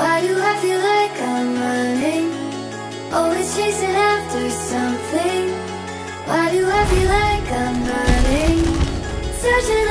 Why do I feel like I'm running? Always chasing after something Why do I feel like I'm running? Searching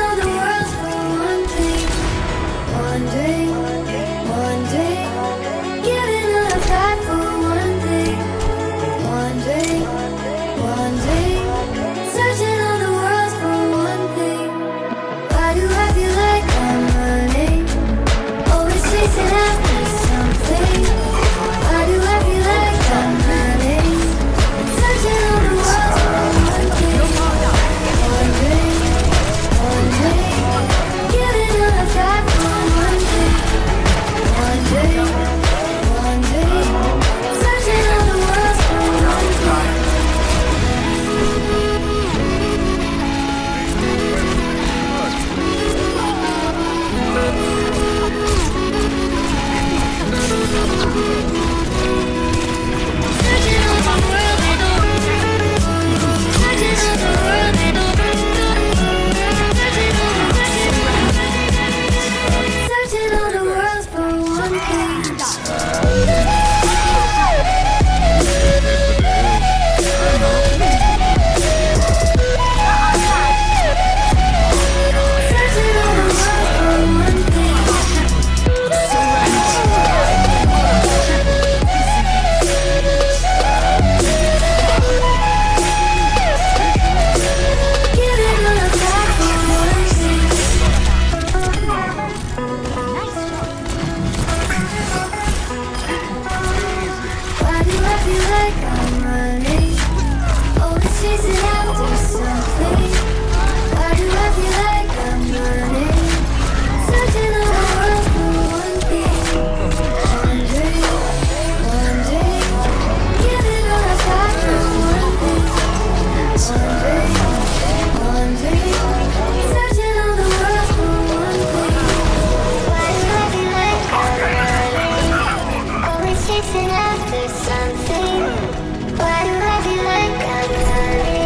missing out something. Why do I feel like I'm running?